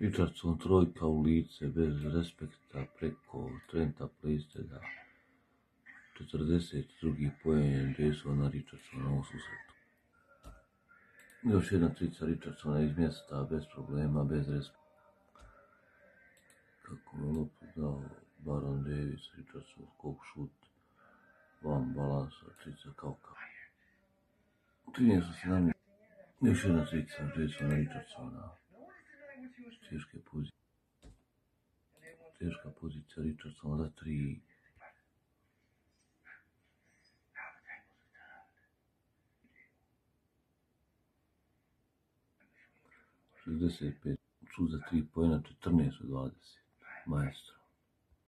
Richardson trojka u lice, bez respekta, preko Trenta Playsteda. 42. poen Jasona Richardsona u susretu. Još jedna trica Richardsona iz mjesta, bez problema, bez respekta. Kako me loptu dao Baron Davis, Richardson, skok šut, van balansa, trica kao kao. 13 još jedna trica Jasona Richardsona. Teške pozicije. Teška pozicija Richardsona za tri. Šestdeset pet, za tri pojena, 14 od 20. Maestro.